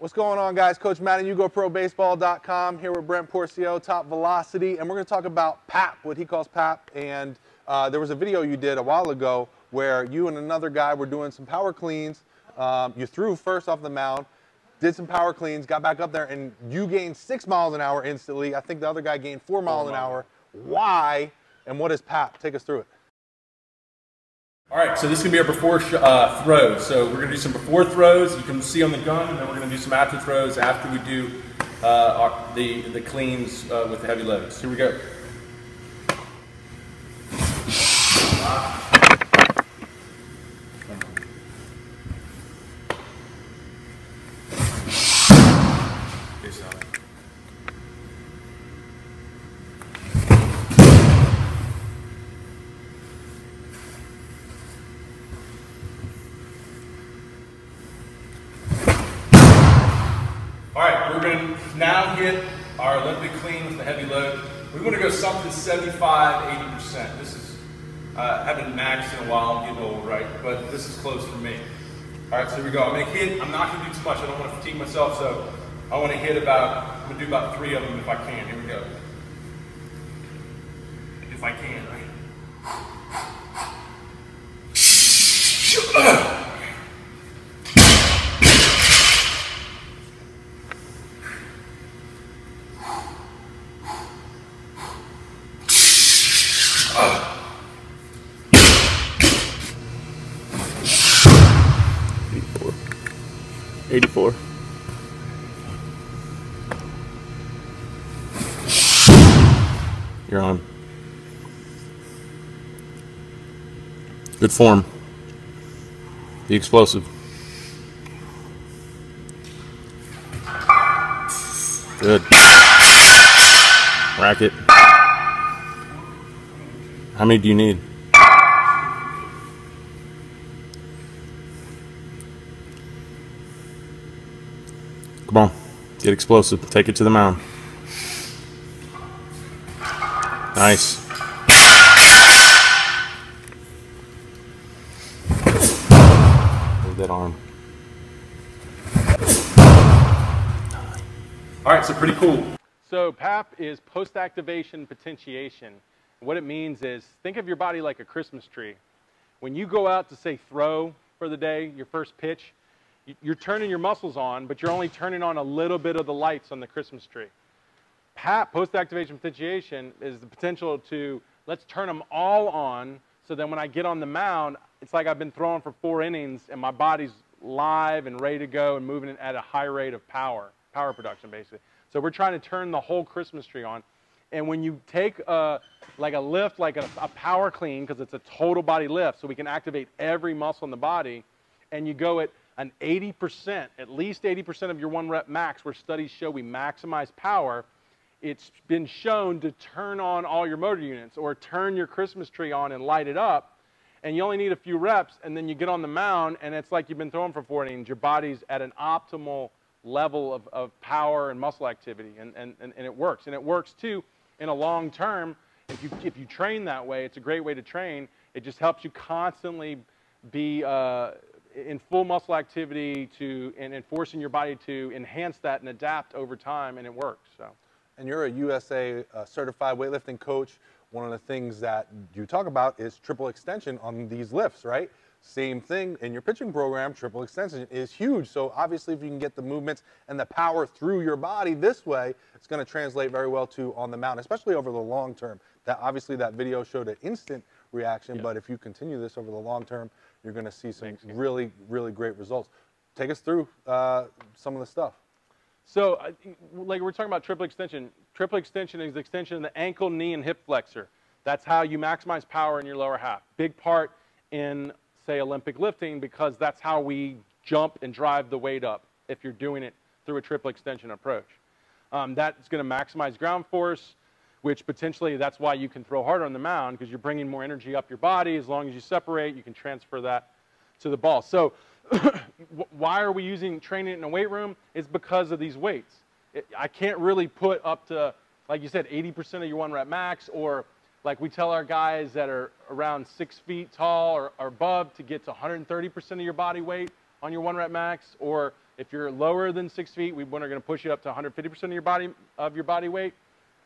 What's going on, guys? Coach Matt and YouGoProBaseball.com here with Brent Pourciau, Top Velocity, and we're going to talk about PAP, what he calls PAP. And uh, there was a video you did a while ago where you and another guy were doing some power cleans. Um, you threw first off the mound, did some power cleans, got back up there, and you gained six miles an hour instantly. I think the other guy gained four miles an hour. Why? And what is PAP? Take us through it. All right, so this is gonna be our before uh, throws. So we're gonna do some before throws. You can see on the gun, and then we're gonna do some after throws after we do uh, our, the the cleans uh, with the heavy loads. Here we go. All right, we're going hit our Olympic clean with the heavy load. We want to go something 75, 80%. This is, uh, haven't maxed in a while, I'm getting old, right? But this is close for me. All right, so here we go. I'm to hit, I'm not going to do too much. I don't want to fatigue myself, so I want to hit about, I'm going to do about three of them if I can. Here we go. If I can, right? Eighty-four. You're on. Good form. The explosive. Good. Racket. How many do you need? Come on. Get explosive. Take it to the mound. Nice. Move that arm. All right, so pretty cool. So PAP is post-activation potentiation. What it means is think of your body like a Christmas tree. When you go out to say throw for the day, your first pitch, y- you're turning your muscles on, but you're only turning on a little bit of the lights on the Christmas tree. Post-activation potentiation, is the potential to let's turn them all on so then when I get on the mound, it's like I've been throwing for four innings and my body's live and ready to go and moving at a high rate of power, power production basically. So we're trying to turn the whole Christmas tree on. And when you take a, like a lift, like a, a power clean, because it's a total body lift, so we can activate every muscle in the body, and you go at an 80%, at least 80% of your one rep max, where studies show we maximize power, it's been shown to turn on all your motor units or turn your Christmas tree on and light it up. And you only need a few reps, and then you get on the mound, and it's like you've been throwing for four innings. Your body's at an optimal level of, of power and muscle activity, and, and, and, and it works. And it works too in a long term. If you, if you train that way, it's a great way to train. It just helps you constantly be uh, in full muscle activity to, and, and forcing your body to enhance that and adapt over time, and it works. So. and you're a USA uh, certified weightlifting coach. One of the things that you talk about is triple extension on these lifts, right? Same thing in your pitching program, triple extension is huge. So obviously if you can get the movements and the power through your body this way, it's going to translate very well to on the mound, especially over the long term. That obviously that video showed an instant reaction, but if you continue this over the long term, you're going to see some really, really great results. Take us through uh, some of the stuff. So, like we're talking about triple extension. Triple extension is the extension of the ankle, knee, and hip flexor. That's how you maximize power in your lower half. Big part in, say, Olympic lifting because that's how we jump and drive the weight up if you're doing it through a triple extension approach. Um, that's going to maximize ground force, which potentially that's why you can throw harder on the mound because you're bringing more energy up your body. As long as you separate, you can transfer that to the ball. So, why are we using training in a weight room? It's because of these weights. It, I can't really put up to, like you said, 80% of your one rep max, or like we tell our guys that are around six feet tall or, or above to get to 130% of your body weight on your one rep max, or If you're lower than six feet, we are going to push you up to 150% of your body of your body weight.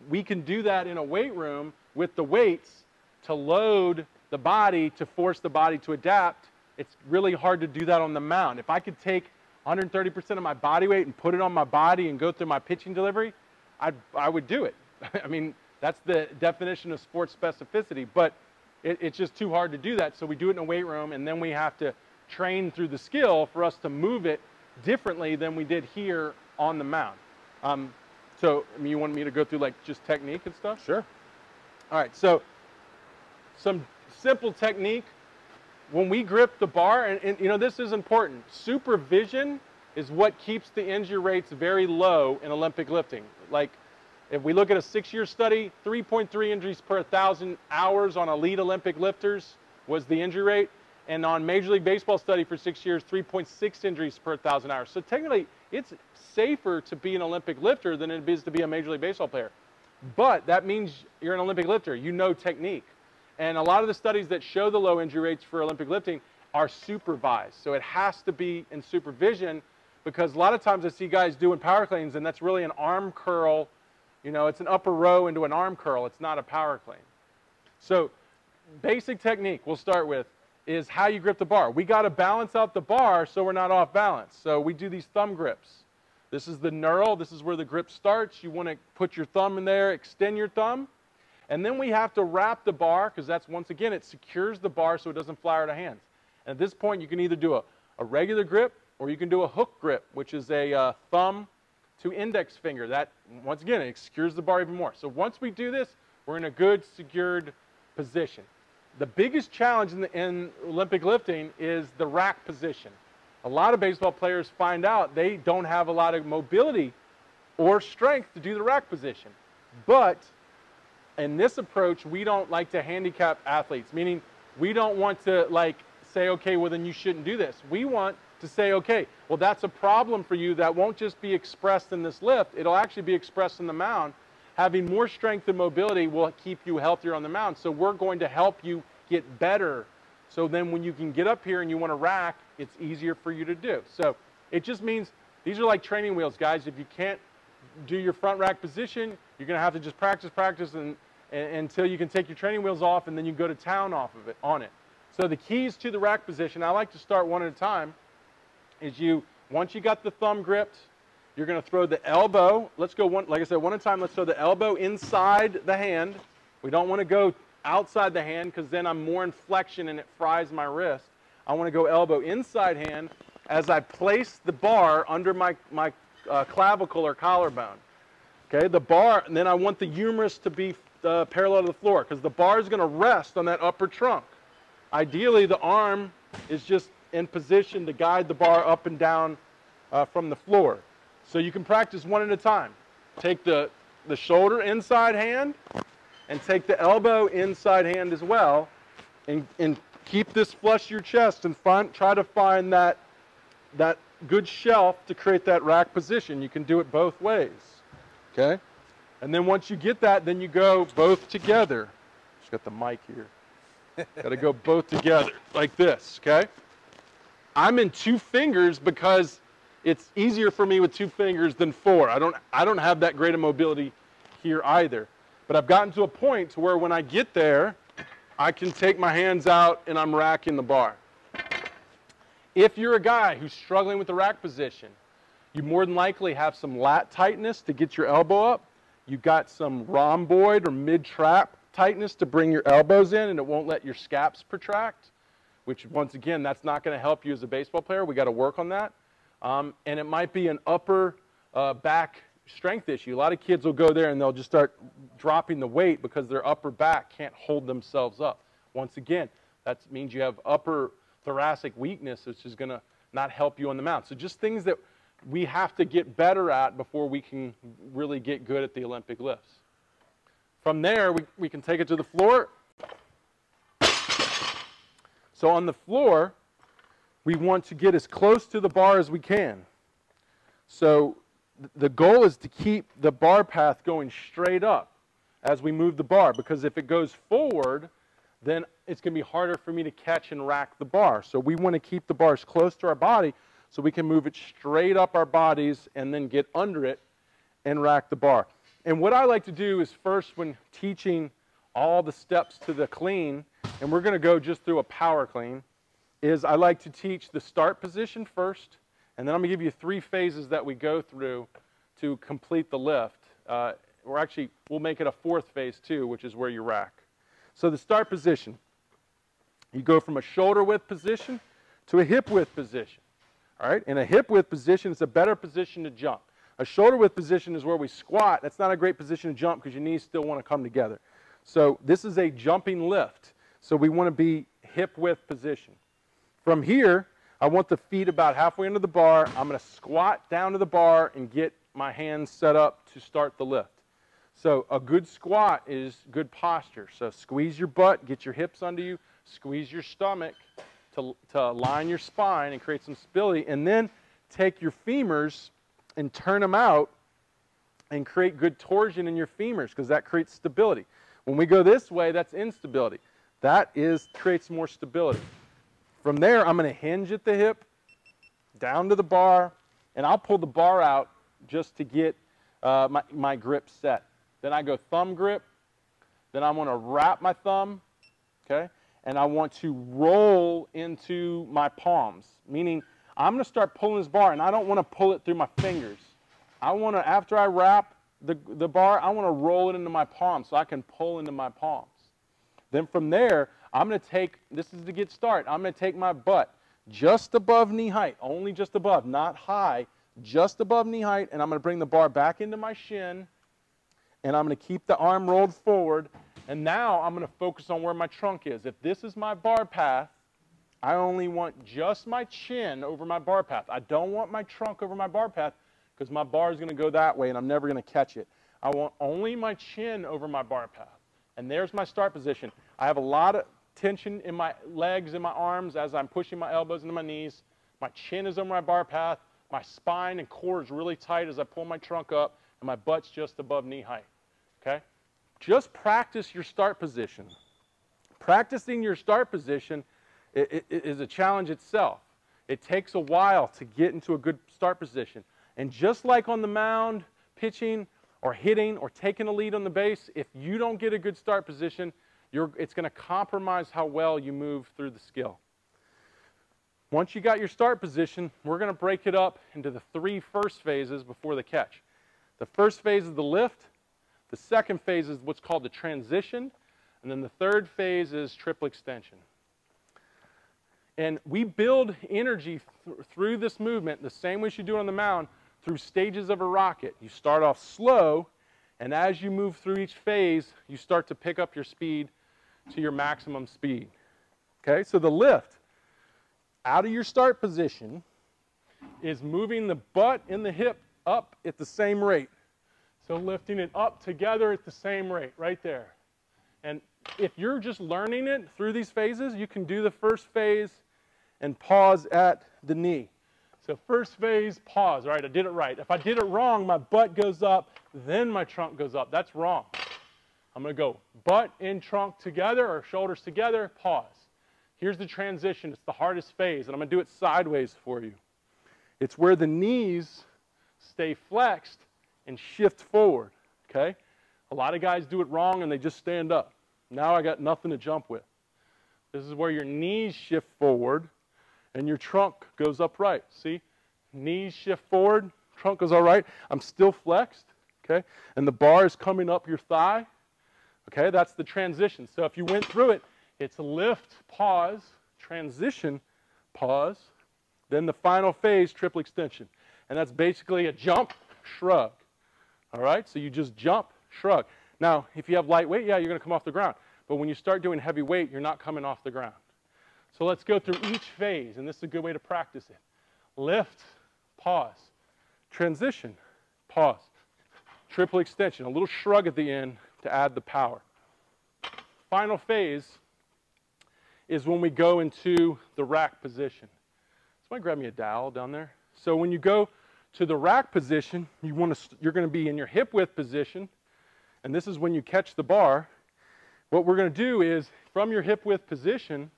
We can do that in a weight room with the weights to load the body to force the body to adapt. It's really hard to do that on the mound. If I could take 130% of my body weight and put it on my body and go through my pitching delivery, I'd, I would do it. I mean, that's the definition of sports specificity, but it, it's just too hard to do that. So we do it in a weight room, and then we have to train through the skill for us to move it differently than we did here on the mound. Um, so, I mean, you want me to go through like just technique and stuff? Sure. All right, so some simple technique. When we grip the bar, and, and, you know, this is important. Supervision is what keeps the injury rates very low in Olympic lifting. Like, if we look at a six-year study, 3.3 injuries per 1,000 hours on elite Olympic lifters was the injury rate. And on Major League Baseball study for six years, 3.6 injuries per 1,000 hours. So technically, it's safer to be an Olympic lifter than it is to be a Major League Baseball player. But that means you're an Olympic lifter. You know technique. And a lot of the studies that show the low injury rates for Olympic lifting are supervised. So it has to be in supervision because a lot of times I see guys doing power cleans and that's really an arm curl. You know, it's an upper row into an arm curl. It's not a power clean. So basic technique we'll start with is how you grip the bar. We got to balance out the bar so we're not off balance. So we do these thumb grips. This is the knurl. This is where the grip starts. You want to put your thumb in there, extend your thumb. And then we have to wrap the bar because that's, once again, it secures the bar so it doesn't fly out of hands. And at this point, you can either do a, a regular grip or you can do a hook grip, which is a uh, thumb to index finger. That, once again, it secures the bar even more. So once we do this, we're in a good, secured position. The biggest challenge in, the, in Olympic lifting is the rack position a lot of baseball players find out they don't have a lot of mobility or strength to do the rack position. But in this approach, we don't like to handicap athletes, meaning we don't want to like say, okay, well then you shouldn't do this. We want to say, okay, well that's a problem for you that won't just be expressed in this lift, it'll actually be expressed in the mound. Having more strength and mobility will keep you healthier on the mound. So we're going to help you get better so then when you can get up here and you want to rack, it's easier for you to do. So it just means these are like training wheels, guys. If you can't do your front rack position, you're going to have to just practice, practice and, and, until you can take your training wheels off and then you go to town off of it, on it. So the keys to the rack position, I like to start one at a time, is you, once you got the thumb gripped, you're going to throw the elbow. Let's go one, like I said, one at a time. Let's throw the elbow inside the hand. We don't want to go outside the hand because then I'm more in flexion and it fries my wrist. I want to go elbow inside hand as I place the bar under my, my uh, clavicle or collarbone. Okay, the bar, and then I want the humerus to be uh, parallel to the floor because the bar is going to rest on that upper trunk. Ideally, the arm is just in position to guide the bar up and down uh, from the floor. So you can practice one at a time. Take the, the shoulder inside hand, and take the elbow inside hand as well and, and keep this flush your chest and find, try to find that, that good shelf to create that rack position. You can do it both ways, okay? And then once you get that, then you go both together. Just got the mic here. got to go both together like this, okay? I'm in two fingers because it's easier for me with two fingers than four. I don't, I don't have that great of mobility here either. But I've gotten to a point to where when I get there, I can take my hands out and I'm racking the bar. If you're a guy who's struggling with the rack position, you more than likely have some lat tightness to get your elbow up. You've got some rhomboid or mid-trap tightness to bring your elbows in and it won't let your scaps protract, which once again, that's not going to help you as a baseball player. We got to work on that. Um, and it might be an upper uh, back strength issue. A lot of kids will go there and they'll just start dropping the weight because their upper back can't hold themselves up. Once again, that means you have upper thoracic weakness, which is going to not help you on the mound. So just things that we have to get better at before we can really get good at the Olympic lifts. From there, we, we can take it to the floor. So on the floor, we want to get as close to the bar as we can. So the goal is to keep the bar path going straight up as we move the bar because if it goes forward, then it's going to be harder for me to catch and rack the bar. So we want to keep the bars close to our body so we can move it straight up our bodies and then get under it and rack the bar. And what I like to do is first when teaching all the steps to the clean, and we're going to go just through a power clean, is I like to teach the start position first, and then I'm going to give you three phases that we go through to complete the lift. Uh, or actually, we'll make it a fourth phase too, which is where you rack. So the start position, you go from a shoulder width position to a hip width position. All right, in a hip width position, it's a better position to jump. A shoulder width position is where we squat. That's not a great position to jump because your knees still want to come together. So this is a jumping lift. So we want to be hip width position. From here, I want the feet about halfway into the bar. I'm going to squat down to the bar and get my hands set up to start the lift. So a good squat is good posture. So squeeze your butt, get your hips under you, squeeze your stomach to, to align your spine and create some stability, and then take your femurs and turn them out and create good torsion in your femurs because that creates stability. When we go this way, that's instability. That is creates more stability. From there, I'm going to hinge at the hip, down to the bar, and I'll pull the bar out just to get uh, my, my grip set. Then I go thumb grip. Then I want to wrap my thumb, okay? And I want to roll into my palms, meaning I'm going to start pulling this bar, and I don't want to pull it through my fingers. I want to, after I wrap the, the bar, I want to roll it into my palms so I can pull into my palms. Then from there, I'm going to take, this is to get started, I'm going to take my butt just above knee height, only just above, not high, just above knee height, and I'm going to bring the bar back into my shin, and I'm going to keep the arm rolled forward, and now I'm going to focus on where my trunk is. If this is my bar path, I only want just my chin over my bar path. I don't want my trunk over my bar path because my bar is going to go that way and I'm never going to catch it. I want only my chin over my bar path. And there's my start position. I have a lot of tension in my legs and my arms as I'm pushing my elbows into my knees. My chin is on my bar path. My spine and core is really tight as I pull my trunk up, and my butt's just above knee height. Okay? Just practice your start position. Practicing your start position is a challenge itself. It takes a while to get into a good start position. And just like on the mound, pitching or hitting or taking a lead on the base, if you don't get a good start position, it's going to compromise how well you move through the skill. Once you got your start position, we're going to break it up into the three first phases before the catch. The first phase is the lift. The second phase is what's called the transition. And then the third phase is triple extension. And we build energy th through this movement the same way you do on the mound through stages of a rocket. You start off slow, and as you move through each phase, you start to pick up your speed to your maximum speed. Okay, so the lift out of your start position is moving the butt and the hip up at the same rate. So lifting it up together at the same rate, right there. And if you're just learning it through these phases, you can do the first phase and pause at the knee. So first phase, pause, right? I did it right. If I did it wrong, my butt goes up, then my trunk goes up. That's wrong. I'm going to go butt and trunk together or shoulders together, pause. Here's the transition. It's the hardest phase, and I'm going to do it sideways for you. It's where the knees stay flexed and shift forward, okay? A lot of guys do it wrong and they just stand up. Now I got nothing to jump with. This is where your knees shift forward and your trunk goes upright. See? Knees shift forward, trunk goes all right. I'm still flexed, okay? And the bar is coming up your thigh. Okay, that's the transition. So if you went through it, it's lift, pause, transition, pause, then the final phase, triple extension. And that's basically a jump, shrug. All right, so you just jump, shrug. Now, if you have light weight, yeah, you're going to come off the ground. But when you start doing heavy weight, you're not coming off the ground. So let's go through each phase, and this is a good way to practice it. Lift, pause. Transition, pause. Triple extension, a little shrug at the end to add the power. Final phase is when we go into the rack position. Somebody grab me a dowel down there. So when you go to the rack position, you want to, you're going to be in your hip width position, and this is when you catch the bar. What we're going to do is, from your hip width position,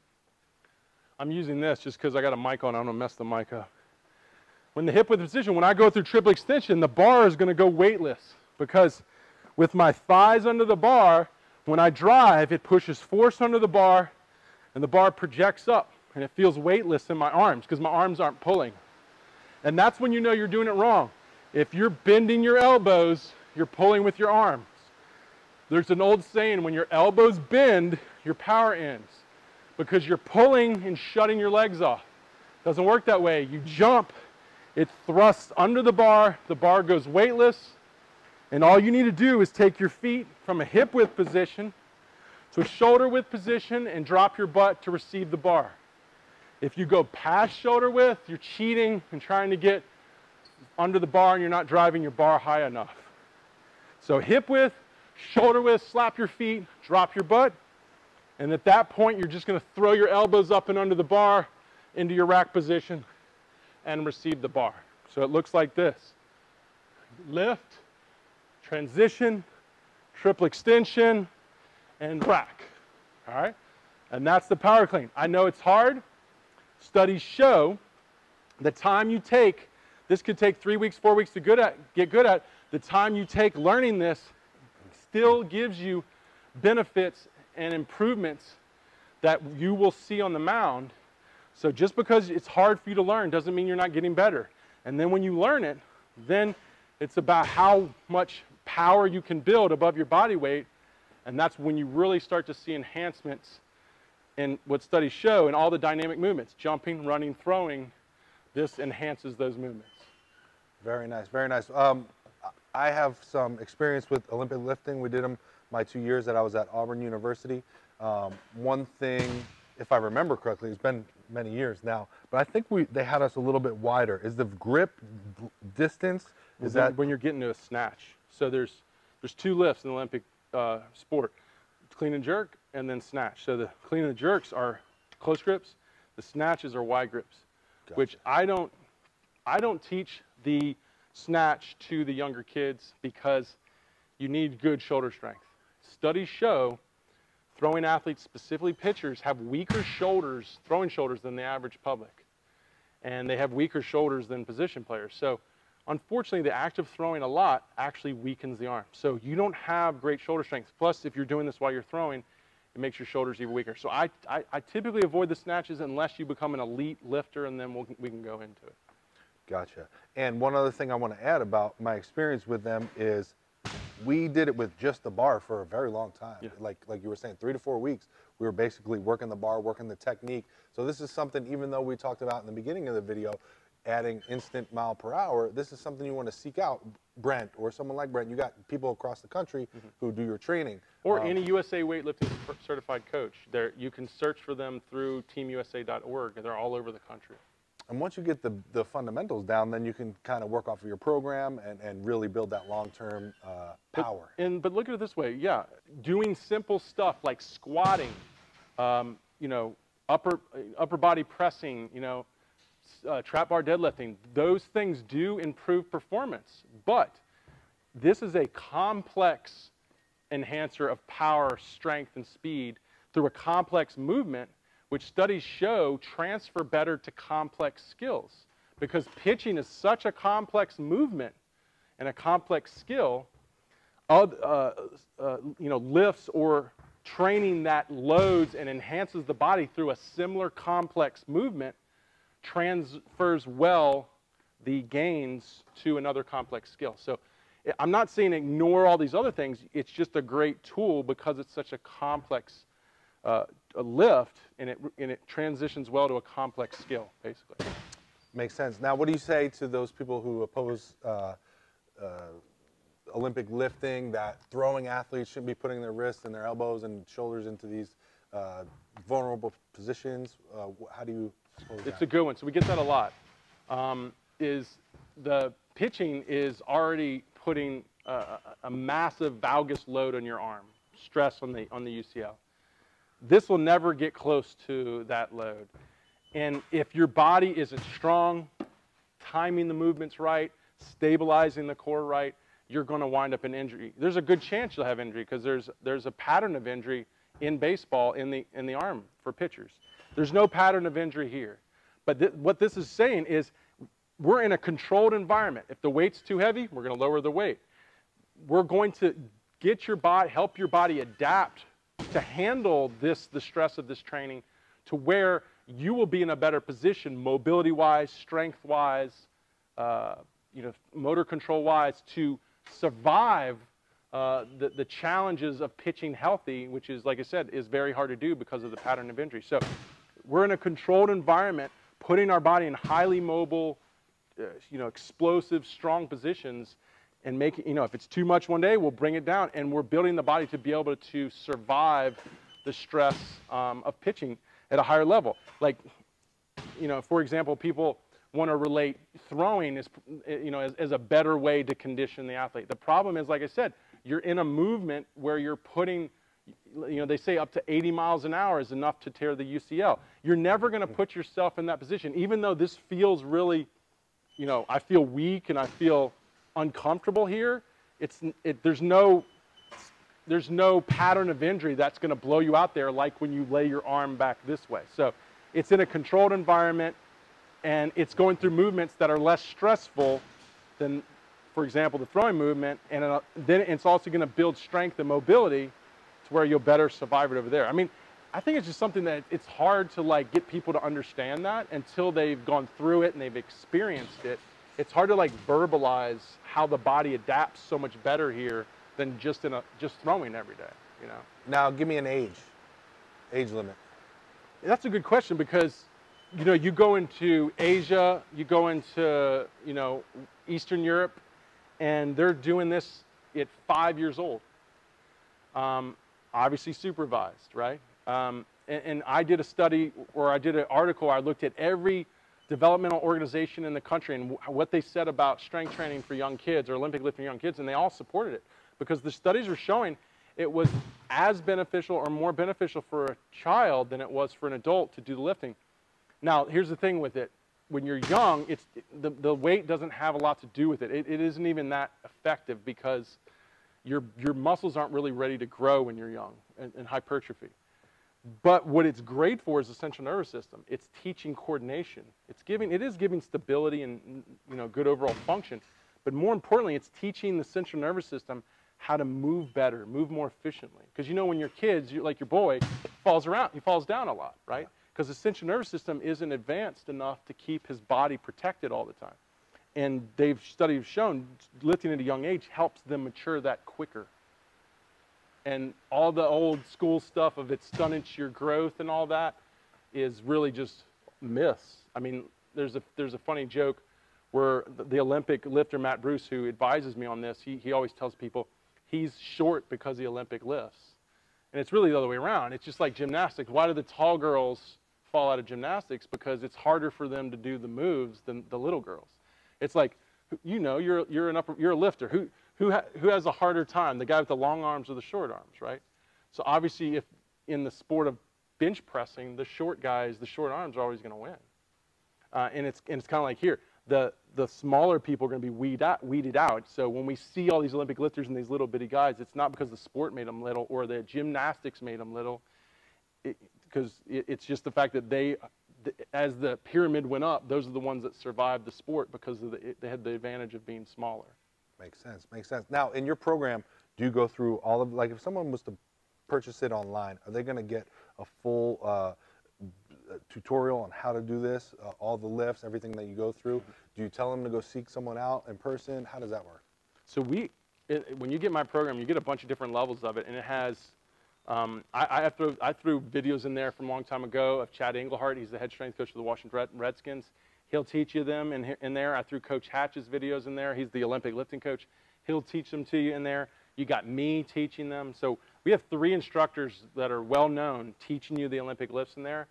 I'm using this just because I got a mic on. I don't to mess the mic up. when the hip width position, when I go through triple extension, the bar is going to go weightless because with my thighs under the bar, when I drive, it pushes force under the bar and the bar projects up and it feels weightless in my arms because my arms aren't pulling. And that's when you know you're doing it wrong. If you're bending your elbows, you're pulling with your arms. There's an old saying when your elbows bend, your power ends because you're pulling and shutting your legs off. Doesn't work that way. You jump, it thrusts under the bar, the bar goes weightless, and all you need to do is take your feet from a hip width position to a shoulder width position and drop your butt to receive the bar. If you go past shoulder width, you're cheating and trying to get under the bar and you're not driving your bar high enough. So hip width, shoulder width, slap your feet, drop your butt, and at that point you're just going to throw your elbows up and under the bar into your rack position and receive the bar. So it looks like this. Lift, transition, triple extension, and rack. All right? And that's the power clean. I know it's hard. Studies show the time you take, this could take three weeks, four weeks to good at, get good at, the time you take learning this still gives you benefits and improvements that you will see on the mound. So just because it's hard for you to learn doesn't mean you're not getting better. And then when you learn it, then it's about how much power you can build above your body weight. And that's when you really start to see enhancements in what studies show in all the dynamic movements jumping, running, throwing. This enhances those movements. Very nice, very nice. Um, I have some experience with Olympic lifting. We did them my two years that I was at Auburn University. Um, one thing, if I remember correctly, it's been many years now, but I think we they had us a little bit wider. Is the grip distance? Is that when you're getting to a snatch? So there's there's two lifts in the Olympic uh, sport: clean and jerk, and then snatch. So the clean and jerks are close grips. The snatches are wide grips, gotcha. which I don't I don't teach the snatch to the younger kids because you need good shoulder strength. Studies show throwing athletes, specifically pitchers, have weaker shoulders, throwing shoulders than the average public. And they have weaker shoulders than position players. So unfortunately, the act of throwing a lot actually weakens the arm. So you don't have great shoulder strength. Plus, if you're doing this while you're throwing, it makes your shoulders even weaker. So I, I, I typically avoid the snatches unless you become an elite lifter, and then we'll, we can go into it. Gotcha. And one other thing I want to add about my experience with them is we did it with just the bar for a very long time. Yeah. Like like you were saying, three to four weeks, we were basically working the bar, working the technique. So this is something, even though we talked about in the beginning of the video, adding instant mile per hour, this is something you want to seek out. Brent or someone like Brent, you got people across the country mm-hmm. who do your training. Or um, any USA weightlifting certified coach. There, you can search for them through teamusa.org. They're all over the country. And once you get the, the fundamentals down, then you can kind of work off of your program and, and really build that long-term uh, power. But, and, but look at it this way, yeah, doing simple stuff like squatting, um, you know, upper, upper body pressing, you know, uh, trap bar deadlifting, those things do improve performance. But this is a complex enhancer of power, strength, and speed through a complex movement which studies show transfer better to complex skills because pitching is such a complex movement and a complex skill. Uh, uh, you know, lifts or training that loads and enhances the body through a similar complex movement transfers well the gains to another complex skill. So I'm not saying ignore all these other things. It's just a great tool because it's such a complex uh, a lift and it, and it transitions well to a complex skill, basically. Makes sense. Now, what do you say to those people who oppose uh, uh, Olympic lifting, that throwing athletes shouldn't be putting their wrists and their elbows and shoulders into these uh, vulnerable positions? Uh, how do you It's a good one. So we get that a lot. Um, is the pitching is already putting a, a massive valgus load on your arm, stress on the, on the UCL. This will never get close to that load. And if your body isn't strong, timing the movements right, stabilizing the core right, you're going to wind up in injury. There's a good chance you'll have injury because there's, there's a pattern of injury in baseball in the, in the arm for pitchers. There's no pattern of injury here. But th what this is saying is we're in a controlled environment. If the weight's too heavy, we're going to lower the weight. We're going to get your body, help your body adapt to handle this, the stress of this training, to where you will be in a better position, mobility-wise, strength-wise, uh, you know, motor control-wise, to survive uh, the, the challenges of pitching healthy, which is, like I said, is very hard to do because of the pattern of injury. So we're in a controlled environment, putting our body in highly mobile, uh, you know, explosive, strong positions and make it, you know, if it's too much one day, we'll bring it down. And we're building the body to be able to survive the stress um, of pitching at a higher level. Like, you know, for example, people want to relate throwing as, you know, as, as a better way to condition the athlete. The problem is, like I said, you're in a movement where you're putting, you know, they say up to 80 miles an hour is enough to tear the UCL. You're never going to put yourself in that position, even though this feels really, you know, I feel weak and I feel uncomfortable here. It's, it, there's no there's no pattern of injury that's going to blow you out there like when you lay your arm back this way. So it's in a controlled environment and it's going through movements that are less stressful than, for example, the throwing movement. And uh, then it's also going to build strength and mobility where you'll better survive it over there. I mean, I think it's just something that it's hard to like get people to understand that until they've gone through it and they've experienced it. It's hard to like verbalize how the body adapts so much better here than just in a just throwing every day. You know. Now, give me an age, age limit. That's a good question because, you know, you go into Asia, you go into you know Eastern Europe, and they're doing this at five years old. Um, obviously supervised, right? Um, and, and I did a study or I did an article. I looked at every developmental organization in the country and what they said about strength training for young kids or Olympic lifting for young kids, and they all supported it because the studies were showing it was as beneficial or more beneficial for a child than it was for an adult to do the lifting. Now, here's the thing with it. When you're young, it's, the, the weight doesn't have a lot to do with it. it. It isn't even that effective because your, your muscles aren't really ready to grow when you're young and, and hypertrophy. But what it's great for is the central nervous system. It's teaching coordination. It's giving, it is giving stability and you know, good overall function. But more importantly, it's teaching the central nervous system how to move better, move more efficiently. Because you know when you're kids, like your boy, falls around, he falls down a lot, right? Because the central nervous system isn't advanced enough to keep his body protected all the time. And they've studies have shown lifting at a young age helps them mature that quicker. And all the old school stuff of it stunts your growth and all that is really just myths. I mean, there's a there's a funny joke where the, Olympic lifter Matt Bruce, who advises me on this, he, he always tells people he's short because the Olympic lifts. And it's really the other way around. It's just like gymnastics. Why do the tall girls fall out of gymnastics? Because it's harder for them to do the moves than the little girls. It's like, you know, you're, you're, an upper, you're a lifter. Who, who, ha, who has a harder time? The guy with the long arms or the short arms, right? So obviously, if in the sport of bench pressing, the short guys, the short arms are always going to win. Uh, and it's, and it's kind of like here the, the smaller people are going to be weed out, weeded out. So when we see all these Olympic lifters and these little bitty guys, it's not because the sport made them little or the gymnastics made them little, because it, it, it's just the fact that they, as the pyramid went up, those are the ones that survived the sport because the, it, they had the advantage of being smaller. Makes sense. Makes sense. Now, in your program, do you go through all of like if someone was to purchase it online, are they going to get a full uh, tutorial on how to do this, uh, all the lifts, everything that you go through? Do you tell them to go seek someone out in person? How does that work? So we, it, when you get my program, you get a bunch of different levels of it, and it has. Um, I, I, threw, I threw videos in there from a long time ago of Chad Englehart. He's the head strength coach for the Washington Redskins. He'll teach you them in, in there. I threw Coach Hatch's videos in there. He's the Olympic lifting coach. He'll teach them to you in there. You got me teaching them. So we have three instructors that are well known teaching you the Olympic lifts in there.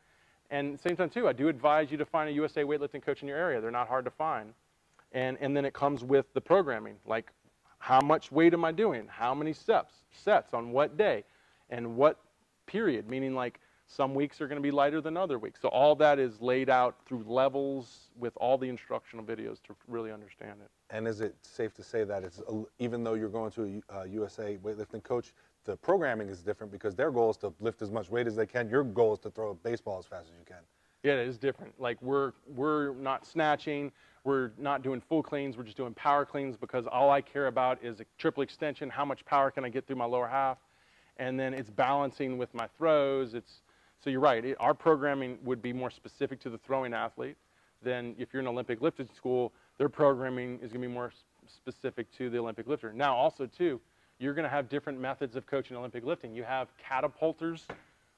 And same time too, I do advise you to find a USA weightlifting coach in your area. They're not hard to find. And, and then it comes with the programming, like how much weight am I doing? How many steps, sets on what day? And what period, meaning like some weeks are going to be lighter than other weeks. So all that is laid out through levels with all the instructional videos to really understand it. And is it safe to say that it's even though you're going to a uh, USA weightlifting coach, the programming is different because their goal is to lift as much weight as they can. Your goal is to throw a baseball as fast as you can. Yeah, it is different. Like we're we're not snatching, We're not doing full cleans, we're just doing power cleans because all I care about is a triple extension, how much power can I get through my lower half, and then it's balancing with my throws. It's so you're right. It, our programming would be more specific to the throwing athlete than if you're an Olympic lifting school. Their programming is going to be more specific to the Olympic lifter. Now, also too, you're going to have different methods of coaching Olympic lifting. You have catapulters,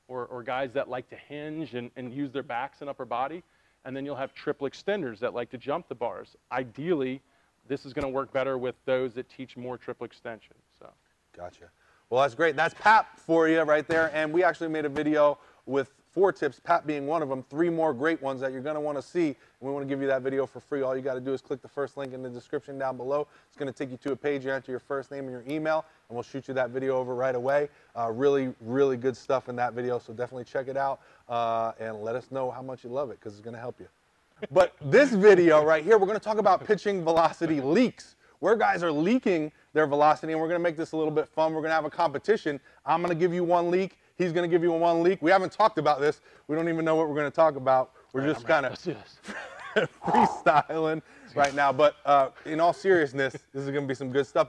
or, or guys that like to hinge and, and use their backs and upper body, and then you'll have triple extenders that like to jump the bars. Ideally, this is going to work better with those that teach more triple extension. So. Gotcha. Well, that's great. That's PAP for you right there. And we actually made a video with four tips, PAP being one of them, three more great ones that you're going to want to see. And we want to give you that video for free. All you got to do is click the first link in the description down below. It's going to take you to a page. You enter your first name and your email, and we'll shoot you that video over right away. Uh, really, really good stuff in that video. So definitely check it out uh, and let us know how much you love it because it's going to help you. But this video right here, we're going to talk about pitching velocity leaks, where guys are leaking their velocity, and we're going to make this a little bit fun. We're going to have a competition. I'm going to give you one leak. He's going to give you one leak. We haven't talked about this. We don't even know what we're going to talk about. We're just kind of Let's do this. freestyling right now. But uh, in all seriousness, this is going to be some good stuff.